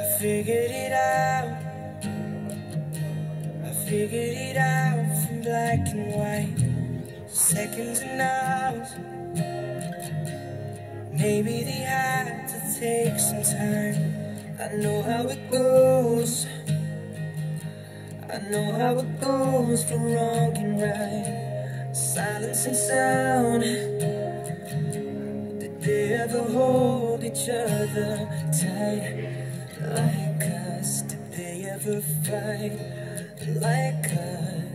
I figured it out. I figured it out from black and white. Seconds and hours. Maybe they had to take some time. I know how it goes. I know how it goes from wrong and right. Silence and sound. Did they ever hold each other tight like us? Did they ever fight like us?